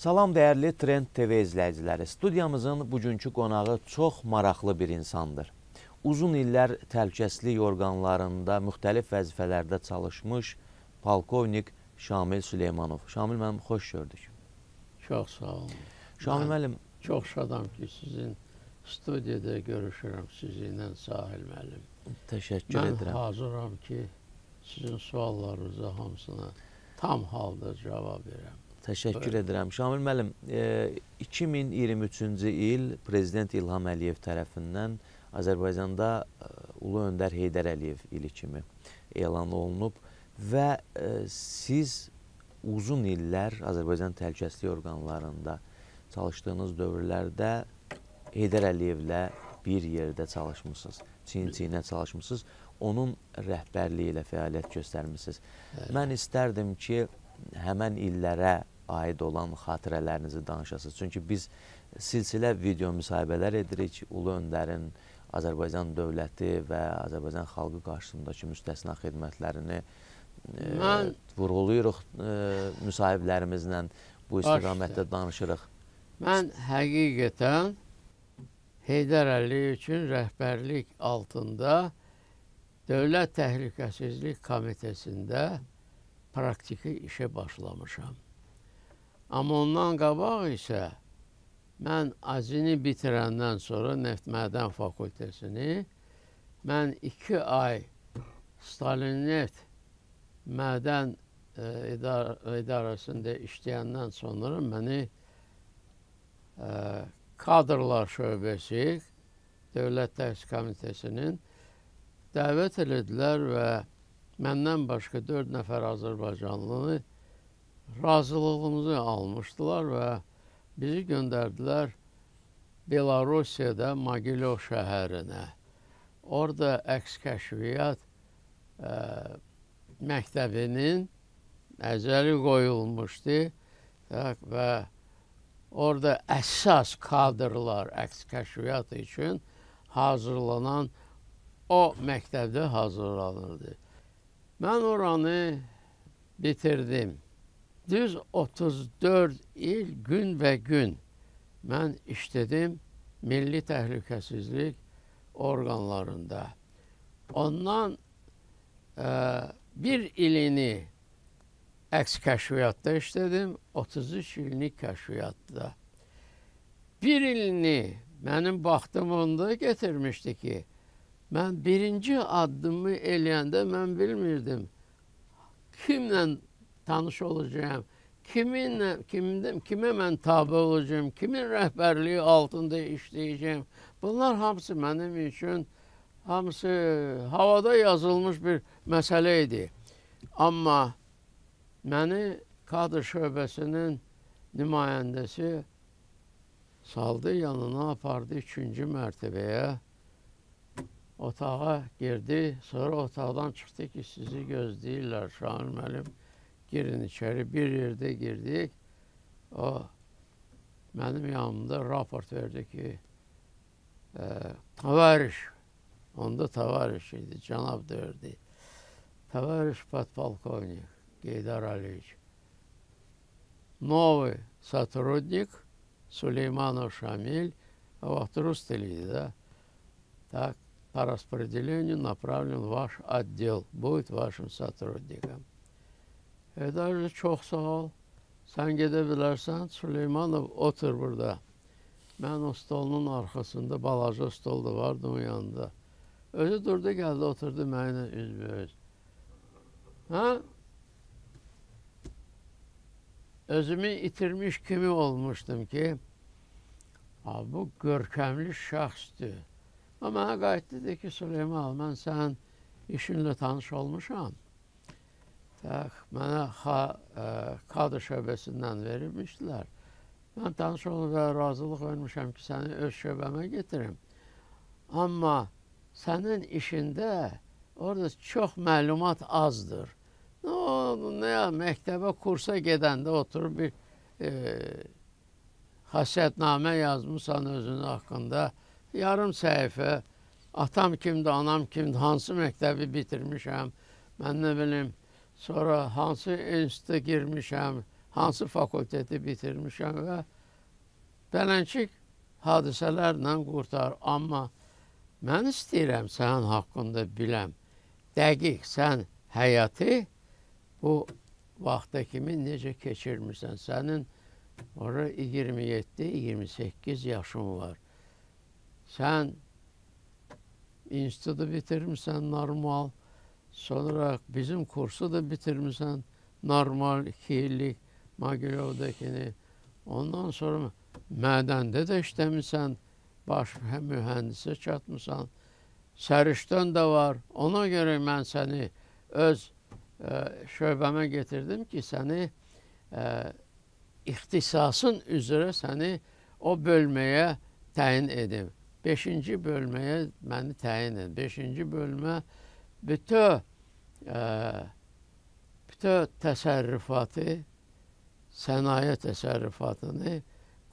Salam dəyərli Trend TV izləyiciləri. Studiyamızın bugünkü qonağı çox maraqlı bir insandır. Uzun illər təhlükəsizlik orqanlarında müxtəlif vəzifələrdə çalışmış polkovnik Şamil Süleymanov. Şamil müəllim, xoş gördük. Çox sağ olun. Şamil Mən müəllim, Çox şadam ki, sizin studiyada görüşürəm sizinlə Sahil müəllim. təşəkkür Mən edirəm. hazıram ki, sizin suallarınıza hamısına tam halda cavab verəm. Təşəkkür Buyurun. edirəm. Şamil müəllim, e, 2023-cü il Prezident İlham Əliyev tərəfindən Azərbaycanda e, Ulu Öndər Heydər Əliyev ili kimi elan olunub və e, siz uzun illər Azərbaycan təhlükəsizlik orqanlarında çalışdığınız dövrlərdə Heydər Əliyevlə bir yerdə çalışmısınız, çiyin-çiyinə çalışmısınız, onun rəhbərliyi ilə fəaliyyət göstərmisiniz. Bəli. Mən istərdim ki, həmən illərə aid olan xatirələrinizi danışasınız. Çünki biz silsilə video müsahibələr edirik Ulu Öndərin Azərbaycan dövləti və Azərbaycan xalqı qarşısındakı müstəsna xidmətlərini e, Mən- vurğulayırıq e, müsahiblərimizlə bu istiqamətdə danışırıq. Mən həqiqətən Heydər Əliyev üçün rəhbərlik altında Dövlət Təhlükəsizlik Komitəsində praktiki işə başlamışam. Amma ondan qabaq isə mən azini bitirəndən sonra Neft Mədən Fakültəsini mən iki ay Stalin Neft Mədən e, idar idarəsində işləyəndən sonra məni e, kadrlar şöbəsi Dövlət Təhlükəsizlik Komitəsinin dəvət elədilər və məndən başqa 4 nəfər Azərbaycanlını razılığımızı almışdılar və bizi göndərdilər Belarusiyada Magilov şəhərinə. Orada əks kəşfiyyat ə, məktəbinin əzəli qoyulmuşdu və orada əsas kadrlar əks kəşfiyyat üçün hazırlanan o məktəbdə hazırlanırdı. Mən oranı bitirdim. Düz 34 il gün və gün mən işlədim Milli Təhlükəsizlik orqanlarında. Ondan ə, bir ilini əks kəşfiyyatda işlədim, 33 ilini kəşfiyyatda. Bir ilini mənim vaxtım onda getirmişdi ki, mən birinci addımı eləyəndə mən bilmirdim kimlə tanış olacağam, kiminlə, kimdə, kimə mən tabe olacağam, kimin rəhbərliyi altında işləyəcəm. Bunlar hamısı mənim üçün hamısı havada yazılmış bir məsələ idi. Amma məni kadr şöbəsinin nümayəndəsi saldı yanına apardı üçüncü mərtəbəyə. Otağa girdi, sonra otaqdan çıxdı ki, sizi gözləyirlər Şamil müəllim. Girin içəri, bir yerdə girdik. O mənim yanımda raport verdi ki, e, tavariş, onda tavariş idi, cənab derdi. Tavariş подполковник Гейдар Алиевич. Новый сотрудник Сулейманов Шамиль, а вот да? Так, по распределению направлен ваш отдел, будет вашим сотрудником. E derdi çok sağ ol. Sen gidebilirsen Süleymanov otur burada. Ben o stolun arkasında balaca stol da vardı onun yanında. Özü durdu geldi oturdu benimle üzbeüz. Ha? Özümü itirmiş kimi olmuştum ki "Aa, bu görkemli şəxsdir. Amma mənə qayıtdı dedi ki, Süleyman, mən sən işinlə tanış olmuşam. Tak, mənə xa, ə, kadr şöbəsindən verilmişdilər. Mən tanış olub və razılıq vermişəm ki, səni öz şöbəmə getirim. Amma sənin işində orada çox məlumat azdır. Nə, o- nə məktəbə kursa gedəndə oturub bir e, xasiyyətnamə yazmısan özünün haqqında. Yarım səhifə atam kimdir, anam kimdir, hansı məktəbi bitirmişəm, mən nə bilim, sonra hansı instituta girmişəm, hansı fakülteti bitirmişəm və beləncik hadisələrlə qurtar. Amma mən istəyirəm sənin haqqında biləm. Dəqiq sən həyatı bu vaxta kimi necə keçirmirsən. Sənin ora 27-28 yaşın var. Sən institutu bitirmirsən normal. Sonra bizim kursu da bitirmirsən normal 2 illik Magilovdakini. Ondan sonra mədəndə də işləmirsən, baş mühəndisə çatmısan. Sərişdən də var. Ona görə mən səni öz ə, şöbəmə getirdim ki, səni ə, ixtisasın üzrə səni o bölməyə təyin edim. Beşinci bölməyə məni təyin edin. Beşinci bölmə bütün bütün təsərrüfatı, sənaye təsərrüfatını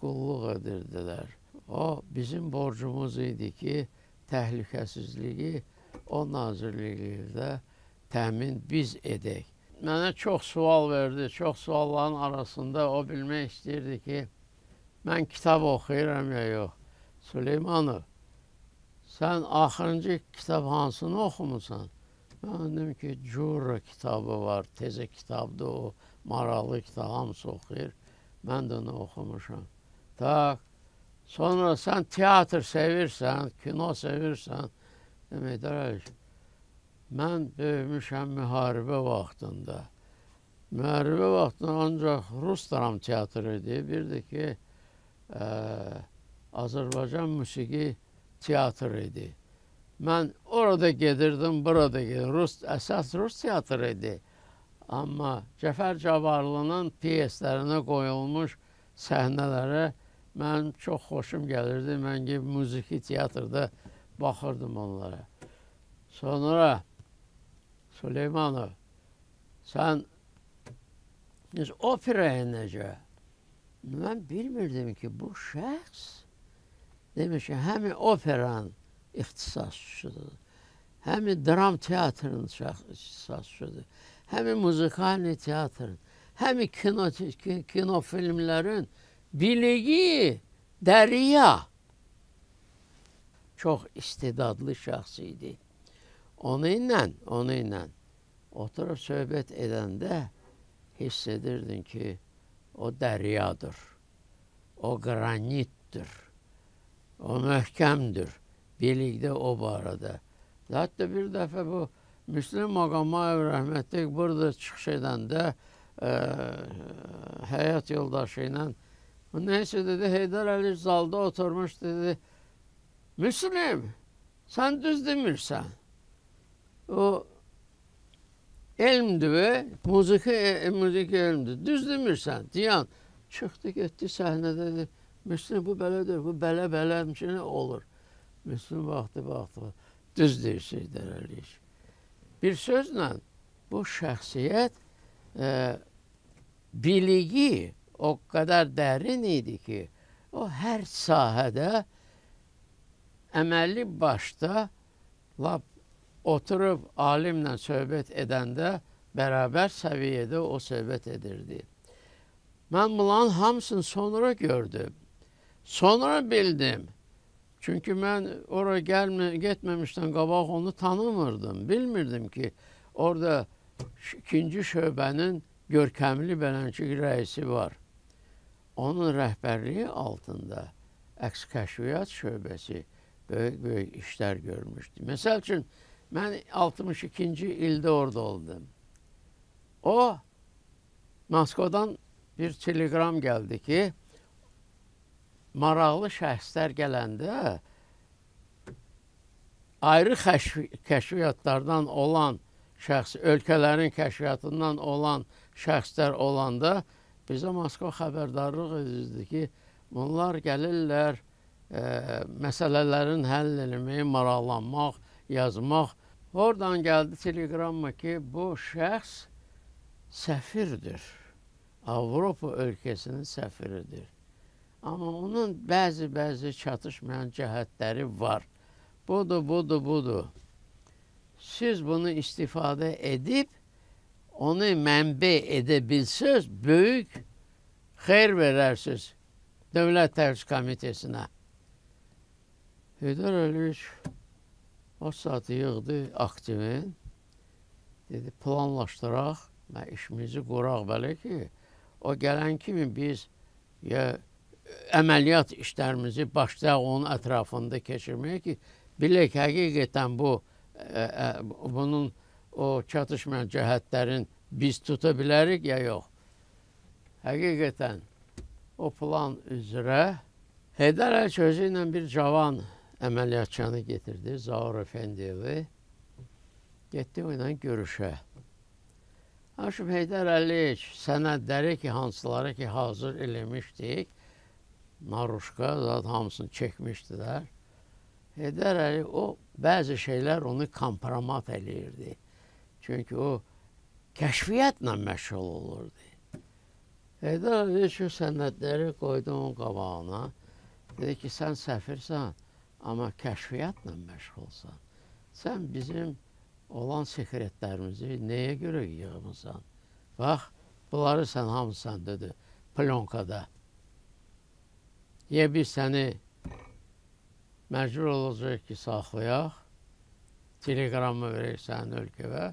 qulluq edirdilər. O bizim borcumuz idi ki, təhlükəsizliyi o nazirlikdə təmin biz edək. Mənə çox sual verdi. Çox sualların arasında o bilmək istəyirdi ki, mən kitab oxuyuram ya yox. Süleymanov, sən axırıncı kitab hansını oxumusan? Mən dedim ki, Cura kitabı var, tezə kitabdır o, maraqlı kitab, hamısı oxuyur. Mən də onu oxumuşam. Tak, sonra sən teatr sevirsən, kino sevirsən, demək, dərəş, mən böyümüşəm müharibə vaxtında. Müharibə vaxtında ancaq Rus dram teatrı idi. Bir də ki, ə, Azərbaycan musiqi teatrı idi. Mən orada gedirdim, burada gedirdim. Rus, əsas Rus teatrı idi. Amma Cəfər Cavarlının piyeslərinə qoyulmuş səhnələrə mən çox xoşum gəlirdi. Mən ki, muziki teatrda baxırdım onlara. Sonra Süleymanov, sən biz operaya necə? Mən bilmirdim ki, bu şəxs demiş ki, həmi operanın ixtisasçıdır, həmi dram teatrının ixtisasçıdır, həmi muzikali teatrın, həmi kino, kino filmlərin biliyi dərya. Çox istedadlı şəxs idi. Onu ilə, onu ilə oturub söhbət edəndə hiss edirdin ki, o dəryadır, o qranitdir, o möhkəmdir. Birlikdə o barədə. Hətta bir dəfə bu Müslüm Maqamayev rəhmətlik burada çıxış edəndə ə, həyat yoldaşı ilə neysə dedi, Heydər Əli zalda oturmuş dedi, Müslüm, sən düz demirsən. O elmdir və muziki, e, muziki elmdir. Düz demirsən, diyan. Çıxdı, getdi səhnədə dedi, Müslüm bu belədir, bu belə-belə nə olur. Müslüm baxdı, baxdı, düz deyirsən Dərəliş. Bir sözlə bu şəxsiyyət e, biliyi o qədər dərin idi ki, o hər sahədə əməlli başda lap oturub alimlə söhbət edəndə bərabər səviyyədə o söhbət edirdi. Mən bunların hamısını sonra gördüm. Sonra bildim. Çünki mən ora gəlmə, getməmişdən qabaq onu tanımırdım. Bilmirdim ki, orada ikinci şöbənin görkəmli beləncik rəisi var. Onun rəhbərliyi altında əks kəşfiyyat şöbəsi böyük-böyük işlər görmüşdü. Məsəl üçün, Mən 62-ci ildə orada oldum. O Moskvadan bir telegram gəldi ki, maraqlı şəxslər gələndə ayrı kəşfiyyatlardan olan şəxs, ölkələrin kəşfiyyatından olan şəxslər olanda bizə Moskva xəbərdarlıq edirdi ki, bunlar gəlirlər e, məsələlərin həll etməyə maraqlanmaq, yazmaq. Oradan gəldi telegramma ki, bu şəxs səfirdir. Avropa ölkəsinin səfiridir. Amma onun bəzi-bəzi çatışmayan cəhətləri var. Budur, budur, budur. Siz bunu istifadə edib onu mənbə edə bilsəz, böyük xeyir verərsiniz Dövlət Təhlükəsizlik Komitəsinə. Heydər Əliyev o saat yığdı aktivin. Dedi planlaşdıraq və işimizi quraq belə ki, o gələn kimi biz ya əməliyyat işlərimizi başlayaq onun ətrafında keçirməyə ki, bilək həqiqətən bu ə, ə, bunun o çatışmayan cəhətlərin biz tuta bilərik ya yox. Həqiqətən o plan üzrə Heydər Əliyev özü ilə bir cavan əməliyyatçını getirdi, Zaur Əfəndiyevi. Getdi o ilə görüşə. Haşim Heydər Əliyev sənədləri ki, hansıları ki, hazır eləmişdik, Naruşqa zat hamısını çəkmişdilər. Heydər Əliyev o bəzi şeylər onu kompromat eləyirdi. Çünki o kəşfiyyatla məşğul olurdu. Heydər Əliyev şu sənədləri qoydu onun qabağına. Dedi ki, sən səfirsən, amma kəşfiyyatla məşğulsan. Sən bizim olan sekretlərimizi nəyə görə yığmısan? Bax, bunları sən hamısan dedi plonkada. Ya biz səni məcbur olacaq ki, saxlayaq, telegramı verək sənin ölkəvə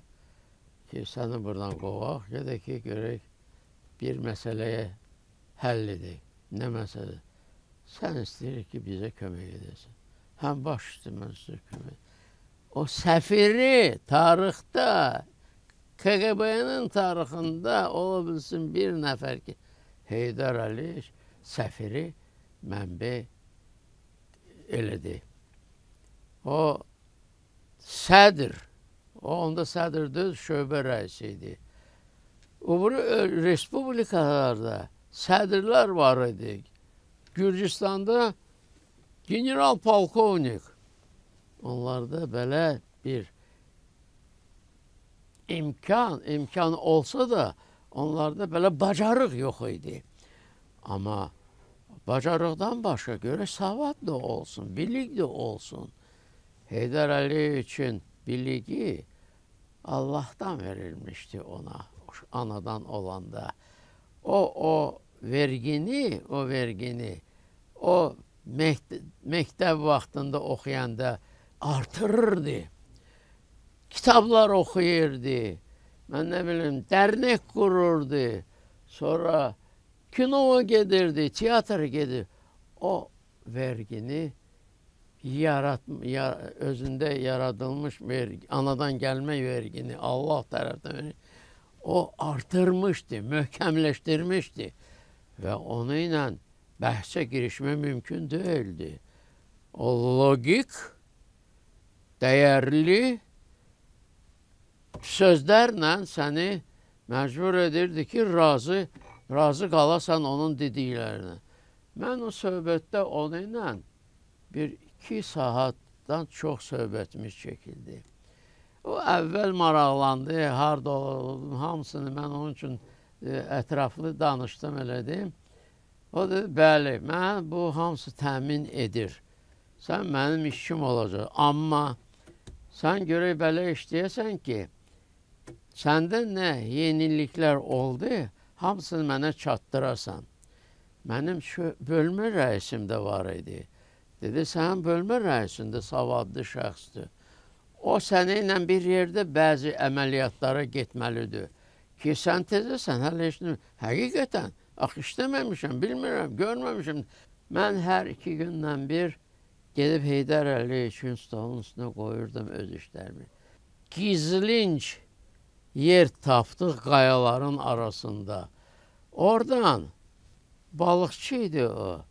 ki, səni buradan qovaq, ya da ki, görək bir məsələyə həll edək. Nə məsələ? Sən istəyirik ki, bizə kömək edəsən. Həm baş üstə mən sizə kömək o səfiri tarixdə KGB-nin tarixində ola bilsin bir nəfər ki, Heydər Əliyev səfiri mənbə elədi. O sədr, o onda sədr deyil, şöbə rəisi idi. O bunu respublikalarda sədrlər var idi. Gürcüstanda general polkovnik Onlarda belə bir imkan, imkan olsa da onlarda belə bacarıq yox idi. Amma bacarıqdan başqa görə savad da olsun, bilik də olsun. Heydər Əliyev üçün biligi Allahdan verilmişdi ona, anadan olanda. O, o vergini, o vergini, o məktəb vaxtında oxuyanda artırırdı. Kitablar oxuyurdu. Mən nə bilim, dərnək qururdu. Sonra kinoya gedirdi, teatra gedir. O vergini yarat, ya, özündə yaradılmış vergi, anadan gəlmə vergini Allah tərəfindən verir. O artırmışdı, möhkəmləşdirmişdi və onu ilə bəhsə girişmə mümkün deyildi. O logik dəyərli sözlərlə səni məcbur edirdi ki, razı razı qalasan onun dediklərinə. Mən o söhbətdə onu ilə bir iki saatdan çox söhbətimiz çəkildi. O əvvəl maraqlandı, harda oldum, hamısını mən onun üçün e, ətraflı danışdım, elədim. O dedi, bəli, mən bu hamısı təmin edir. Sən mənim işim olacaq. Amma Sən görək belə işləyəsən ki, səndə nə yeniliklər oldu, hamısını mənə çatdırasan. Mənim bölmə rəisim də var idi. Dedi, sənin bölmə rəisin də savadlı şəxsdir. O səninlə bir yerdə bəzi əməliyyatlara getməlidir. Ki, sən tezəsən, hələ heç nə, həqiqətən, axı işləməmişəm, bilmirəm, görməmişəm. Mən hər iki gündən bir Gedib Heydər Əliyev üçün stolun üstünə qoyurdum öz işlərimi. Gizlinc yer tapdıq qayaların arasında. Oradan balıqçı idi o.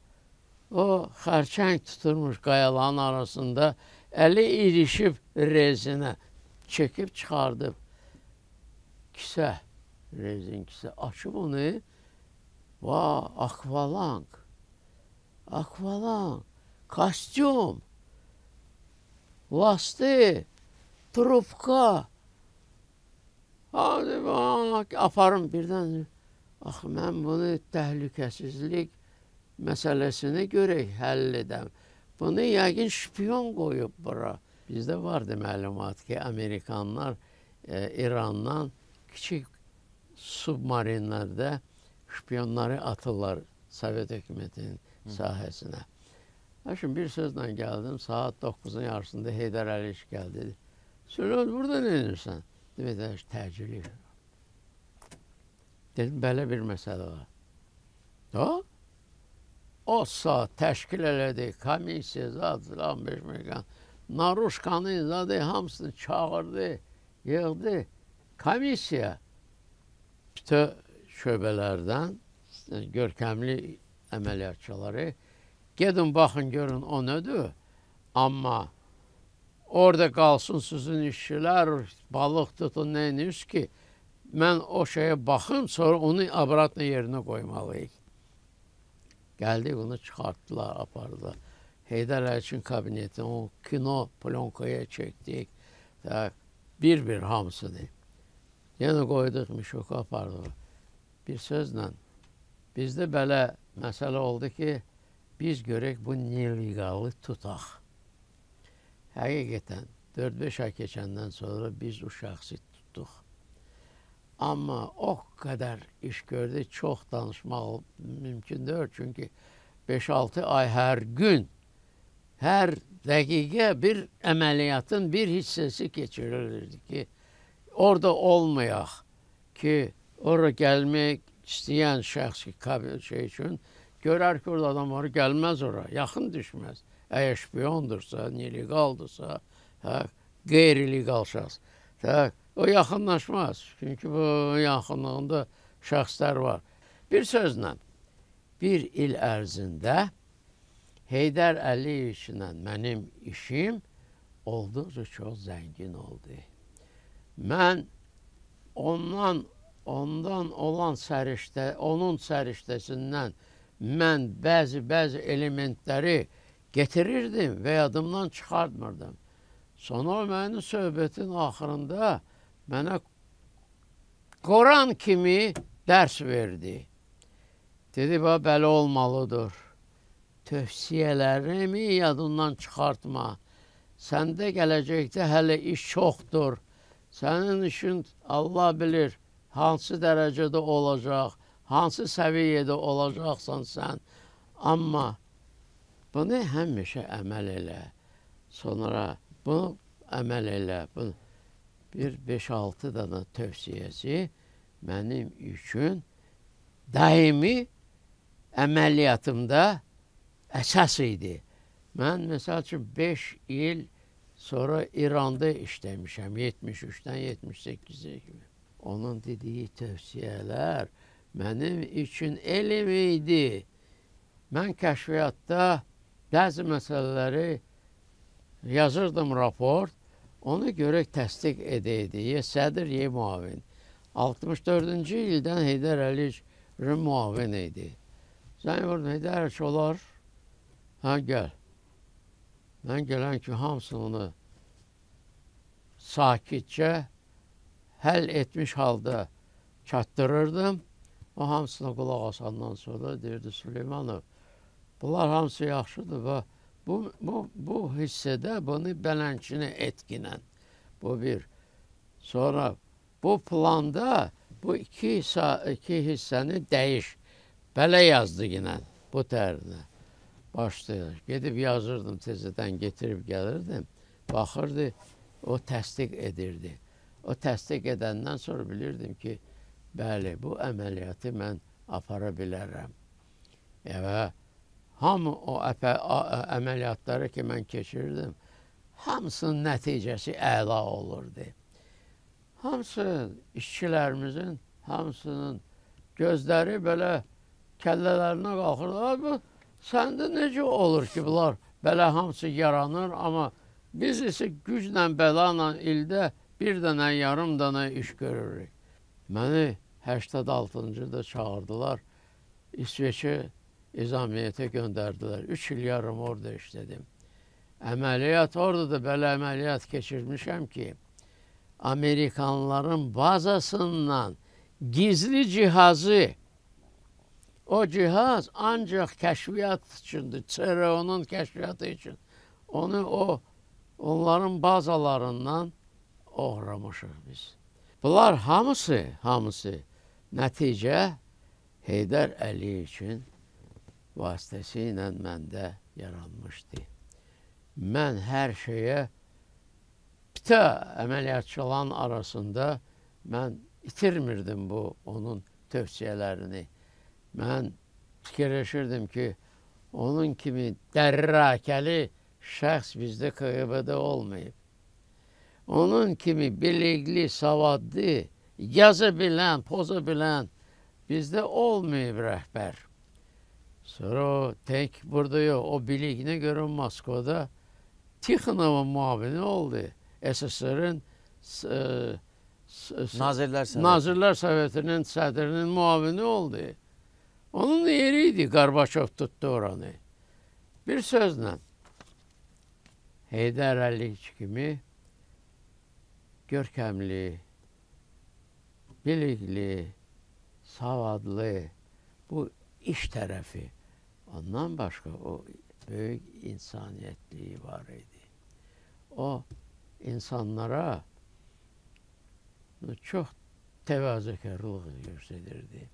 O xərçəng tuturmuş qayaların arasında əli irişib rezinə çəkib çıxardıb kisə, rezin kisə. Açıb onu. Va akvalang. Akvalang. Kostyum, lastik, trubka. Hadi bak, aparım birdən. Axı, mən bunu təhlükəsizlik məsələsini görək, həll edəm. Bunu yəqin şpiyon qoyub bura. Bizdə vardı məlumat ki, Amerikanlar e, İrandan kiçik submarinlərdə şpiyonları atırlar Sovet hökumətinin sahəsinə. Şimdi bir sözlə gəldim, saat 9-un yarısında Heydər Əliyev gəldi. Süleyman burada nə edirsən? Dedim, təcili. Dedim, belə bir məsələ var. Da? O saat təşkil elədi, komissiya, 15 milyon. Naruşkanı zadı hamısını çağırdı, yığdı. Komissiya bütün şöbələrdən görkəmli əməliyyatçıları gedin baxın görün o nədir. Amma orada qalsın sizin işçilər, balıq tutun, neyiniz ki, mən o şeyə baxım, sonra onu abratla yerinə qoymalıyıq. Gəldik, onu çıxartdılar, apardılar. Heydər Əlçin kabinetini, o kino plonkaya çəkdik. Bir-bir hamısını. Yenə qoyduq, Mişoku apardıq. Bir sözlə, bizdə belə məsələ oldu ki, biz görək bu nelegalı tutaq. Həqiqətən 4-5 ay keçəndən sonra biz o şəxsi tutduq. Amma o qədər iş gördük, çox danışmaq mümkün deyil. Çünki 5-6 ay hər gün, hər dəqiqə bir əməliyyatın bir hissəsi keçirilirdi ki, orada olmayaq ki, ora gəlmək istəyən şəxs şey üçün Görer ki orada adam var gelmez oraya. Yakın düşmez. Eğer şpiyondursa, nelegaldirsa, ha, qeyri-legal şəxs. Ha, o yaxınlaşmaz. Çünki bu yaxınlığında şəxslər var. Bir sözlə, bir il ərzində Heydər Əliyev ilə mənim işim olduqca çox zəngin oldu. Mən ondan ondan olan səriştə, onun səriştəsindən mən bəzi-bəzi elementləri getirirdim və yadımdan çıxartmırdım. Sonra mənim söhbətin axırında mənə Qoran kimi dərs verdi. Dedi, belə olmalıdır. Tövsiyələrimi yadından çıxartma. Səndə gələcəkdə hələ iş çoxdur. Sənin işin Allah bilir hansı dərəcədə olacaq hansı səviyyədə olacaqsan sən. Amma bunu həmişə əməl elə. Sonra bunu əməl elə. Bunu bir 5-6 dənə tövsiyəsi mənim üçün daimi əməliyyatımda əsas idi. Mən məsəl üçün 5 il sonra İranda işləmişəm 73-dən 78-ə kimi. Onun dediyi tövsiyələr mənim üçün elm idi. Mən kəşfiyyatda bəzi məsələləri yazırdım raport, onu görək təsdiq edəydi. Ye sədr, ye muavin. 64-cü ildən Heydər Əliyev muavin idi. Zəng vurdum, Heydər Əliyev olar. Hə, gəl. Mən gələn ki, hamısını sakitcə həll etmiş halda çatdırırdım. O hamısına qulaq asandan sonra deyirdi Süleymanov, bunlar hamısı yaxşıdır və bu, bu, bu hissədə bunu bələnçini etkinən. Bu bir. Sonra bu planda bu iki, iki hissəni dəyiş. Belə yazdı yenə bu tərinə. Başlayır. Gedib yazırdım tezədən getirib gəlirdim. Baxırdı, o təsdiq edirdi. O təsdiq edəndən sonra bilirdim ki, Bəli, bu əməliyyatı mən apara bilərəm. Və hamı o əpə, əməliyyatları ki, mən keçirdim, hamısının nəticəsi əla olurdu. Hamısı işçilərimizin, hamısının gözləri belə kəllələrinə qalxırdı. Bu, səndə necə olur ki, bunlar belə hamısı yaranır, amma biz isə güclə, bəlanla ildə bir dənə, yarım dənə iş görürük. Məni 86-cı ildə çağırdılar. İsveçə izamiyyətə göndərdilər. Üç il yarım orada işlədim. Əməliyyat orada da belə əməliyyat keçirmişəm ki, Amerikanların bazasından gizli cihazı o cihaz ancaq kəşfiyyat üçündür. CRO-nun kəşfiyyatı üçün. Onu o onların bazalarından oğramışıq biz. Bunlar hamısı, hamısı nəticə Heydər Əliyev üçün vasitəsilə məndə yaranmışdı. Mən hər şeyə bütün əməliyyatçıların arasında mən itirmirdim bu onun tövsiyələrini. Mən fikirləşirdim ki, onun kimi dərrakəli şəxs bizdə KGB-də olmayıb. Onun kimi bilikli, savadlı, yazı bilən, poza bilən bizdə olmayıb rəhbər. Sonra o tek burada yok. O bilikine göre Moskova'da Tikhonov'un muavini oldu. SSR'ın e, Nazirlər Soveti. Nazirlər Sovetinin sədrinin muavini oldu. Onun yeriydi. Qarbaçov tuttu oranı. Bir sözlə Heydər Əliyev kimi görkəmli, bilikli, savadlı bu iş tərəfi ondan başqa o böyük insaniyyətliyi var idi. O insanlara çox təvazökarlıq göstərirdi.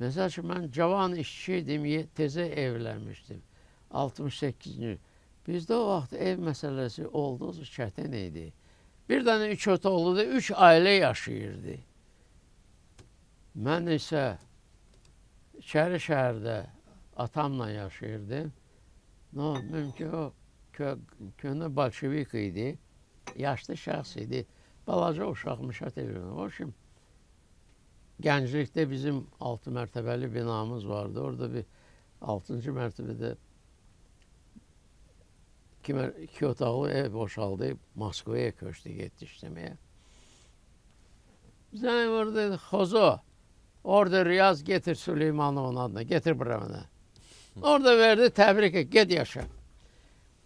Məsəl üçün, mən cavan işçi idim, tezə evlənmişdim. 68-ci Bizdə o vaxt ev məsələsi olduqca çətin idi. Bir dənə üç otaqlı da üç ailə yaşayırdı. Mən isə İçəri şəhərdə atamla yaşayırdım. No, mümkün o kö köhnə bolşevik idi. Yaşlı şəxs idi. Balaca uşaq müşət edirdi. O şimdi gənclikdə bizim altı mərtəbəli binamız vardı. Orada bir altıncı mərtəbədə iki, iki otaqlı ev boşaldı. Moskvaya köçdü getdi işləməyə. Zəng vurdu, Xozo, Orada Riyaz getir Süleymanov'un adına. Getir buraya bana. Orada verdi tebrik et. Git yaşa.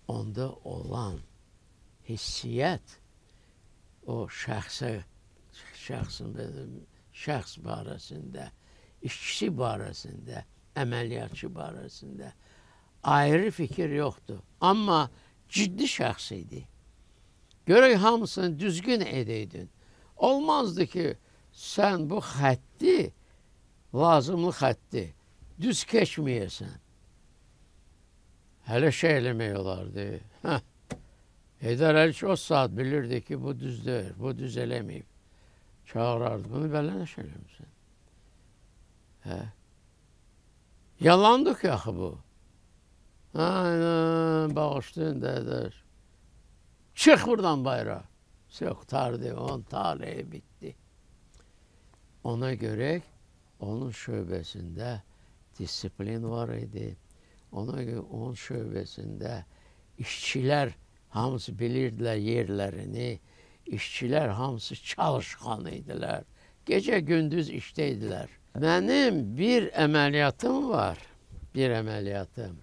Onda olan hissiyat o şəxsə şəxsin şəxs barəsində, işçi barəsində, əməliyyatçı barəsində ayrı fikir yoxdur. Amma ciddi şəxs idi. Görək hamısını düzgün edəydin. Olmazdı ki, sən bu xətti lazımlı xətti düz keçməyəsən. Hələ şey eləmək olardı. Hə. Heydər Əliç o saat bilirdi ki, bu düz deyil, bu düz eləməyib. Çağırardı, bunu belə nə şey eləmirsən? Hə. Yalandı ki, axı bu. Aynen, bağışlayın dədəş. Çıx buradan bayrağa. Söktardı, on taleyi bitti. Ona görə onun şöbəsində disiplin var idi. Ona görə onun şöbəsində işçilər hamısı bilirdilər yerlərini. İşçilər hamısı çalışqan idilər. Gecə gündüz işdə idilər. Mənim bir əməliyyatım var. Bir əməliyyatım.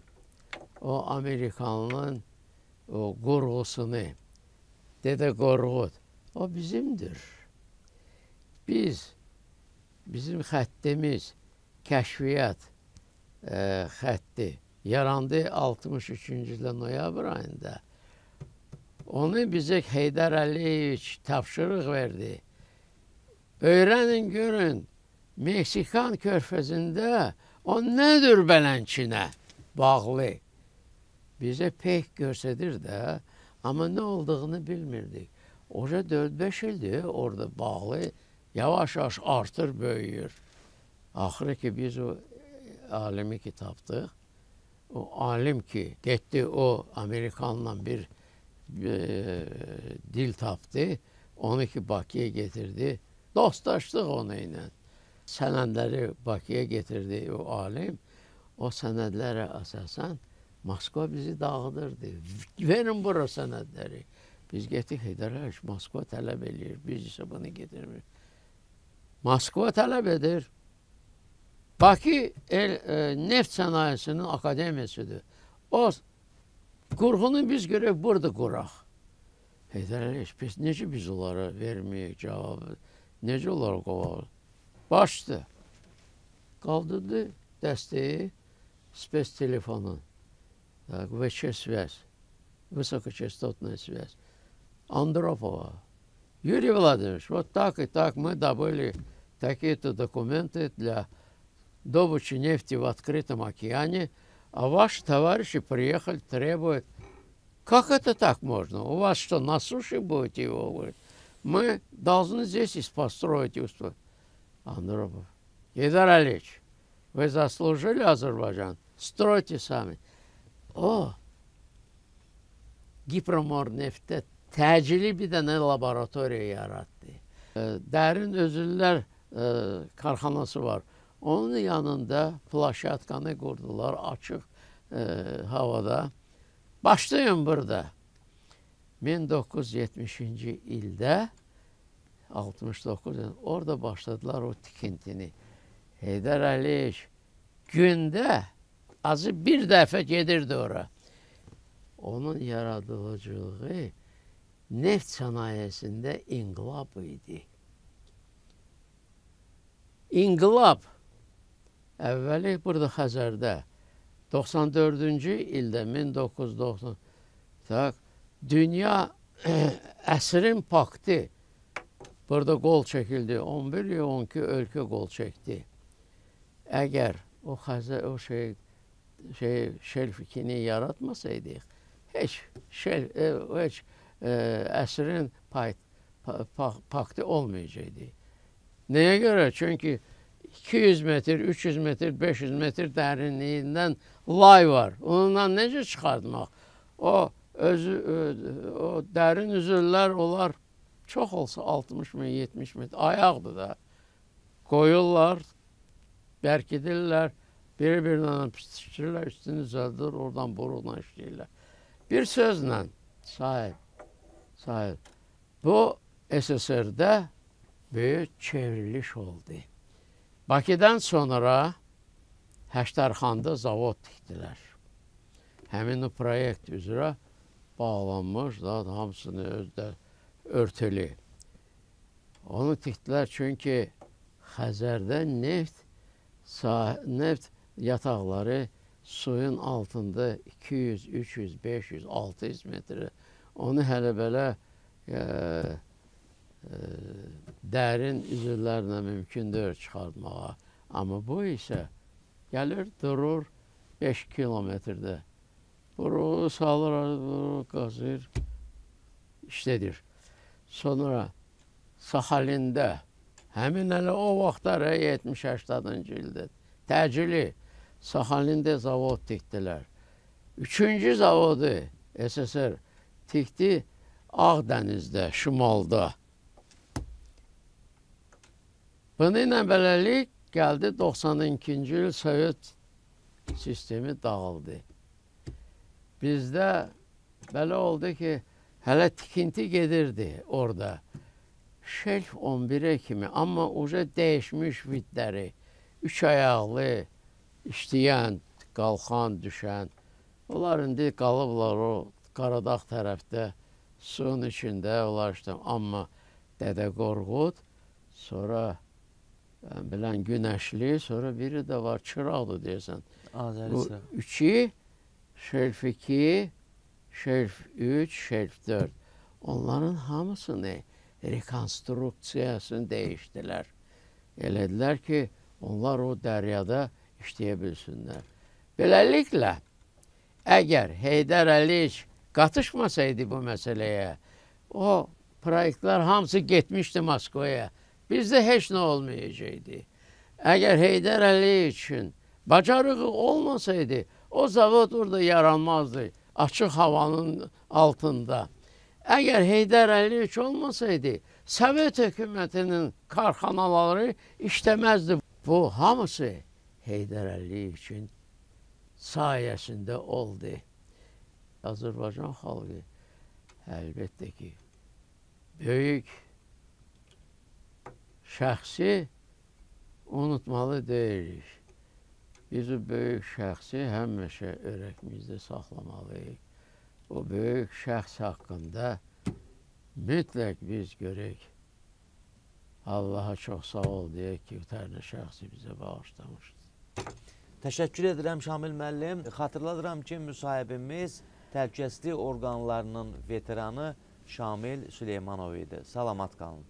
O Amerikanlının o qurğusunu, Dede Qorğud, o bizimdir. Biz bizim xəttimiz kəşfiyyat e, xətti yarandı 63-cü ildə noyabr ayında. Onu bizə Heydər Əliyev tapşırıq verdi. Öyrənin, görün, Meksikan körfəzində o nədir belənçinə bağlı? Bizə pek göstərir də, amma nə olduğunu bilmirdik. Oca 4-5 ildir orada bağlı yavaş-yavaş artır, böyüyür. Axırı ki biz o alimi ki tapdıq. O alim ki getdi o Amerikanla bir e, dil tapdı. Onu ki Bakıya getirdi. Dostlaşdıq onu ilə. Sənədləri Bakıya getirdi o alim. O sənədlərə əsasən Moskva bizi dağıdırdı. Verin bura sənədləri. Biz getdik Heydər Moskva tələb eləyir. Biz isə bunu getirmirik. Moskva tələb edir. Bakı el, e, neft sənayesinin akademiyasıdır. O qurğunu biz görək burada quraq. Heydər Əliyev, biz necə biz onlara verməyik cavabı? Necə onlara qovalır? Başdı. Qaldırdı dəstəyi spes telefonu. VÇ связь. Высокочастотная связь. Андропова. Юрий Владимирович, вот так и так мы добыли такие-то документы для добычи нефти в открытом океане, а ваши товарищи приехали, требуют. Как это так можно? У вас что, на суше будете его? Мы должны здесь построить. Успо... Андропов. Гейдар Алич, вы заслужили Азербайджан? Стройте сами. O Gipromor neftdə təcili bir dənə laboratoriya yaratdı. Dərin e, karxanası. Onun yanında plaşatkanı qurdular açıq e, havada. Başlayın burada. 1970-ci ildə 69 yəni orada başladılar o tikintini. Heydər Əliyev gündə azı bir dəfə gedirdi ora. Onun yaradıcılığı neft sənayesində inqilab idi. İnqilab əvvəli burada Xəzərdə 94-cü ildə 1990 tak dünya əsrin paktı burada qol çəkildi. 11 ya 12 ölkə qol çəkdi. Əgər o Xəzər o şey şey şelf ikini yaratmasaydık hiç şel e, hiç e, əsrin pay, pa, pa, paktı olmayacaktı. Neye göre? Çünkü 200 metre, 300 metre, 500 metre derinliğinden lay var. Ondan necə çıxartmaq? O özü o dərin üzüllər onlar çox olsa 60 min, 70 min ayaqdır da. Qoyurlar, bərkidirlər, bir-birinə pişirirlər, üstünü düzəldir, oradan boruqla işləyirlər. Bir sözlə sahib, sahib, bu SSR'də böyük çevriliş oldu. Bakıdan sonra Həştərxanda zavod tikdilər. Həmin o proyekt üzrə bağlanmış, da hamısını özdə örtülü. Onu tikdilər çünki Xəzərdə neft neft yataqları suyun altında 200, 300, 500, 600 metre. Onu hələ belə e, dərin üzüllərlə mümkündür çıxartmağa. Amma bu isə gəlir, durur 5 kilometrdə. Bunu salır, bunu qazır, işlədir. Sonra Sahalində, həmin hələ o vaxtlar 70-80-cı ildə təcili Sahalində zavod tikdilər. Üçüncü zavodu SSR tikdi Ağdənizdə, şimalda. Bununla beləlik gəldi 92-ci il Sovet sistemi dağıldı. Bizdə belə oldu ki, hələ tikinti gedirdi orada. Şelf 11-ə kimi, amma uca dəyişmiş vidləri, üç ayaqlı, işləyən, qalxan, düşən. Onlar indi qalıblar o Qaradağ tərəfdə, suyun içində onlar işte, amma Dədə Qorqud, sonra bilən Günəşli, sonra biri də var Çıraqlı deyəsən. Azəri Bu üçü, Şerif 2, Şerif 3, Şerif 4. Onların hamısını rekonstruksiyasını dəyişdilər. Elədilər ki, onlar o dəryada işləyə bilsinlər. Beləliklə, əgər Heydər Əliyev qatışmasaydı bu məsələyə, o proyektlər hamısı getmişdi Moskvaya. Bizdə heç nə olmayacaqdı. Əgər Heydər Əliyev üçün bacarığı olmasaydı, o zavod orada yaranmazdı. Açıq havanın altında. Əgər Heydər Əliyev olmasaydı, Sovet hökumətinin karxanaları işləməzdi. Bu hamısı Heydər Əliyev üçün sayəsində oldu. Azərbaycan xalqı əlbəttə ki, böyük şəxsi unutmalı deyilik. Biz o böyük şəxsi həmişə ürəyimizdə saxlamalıyıq. O böyük şəxs haqqında mütləq biz görək. Allaha çox sağ ol deyək ki, tənə şəxsi bizə bağışlamışdır. Təşəkkür edirəm Şamil müəllim. Xatırladıram ki, müsahibimiz təhlükəsizlik orqanlarının veteranı Şamil Süleymanov idi. Salamat qalın.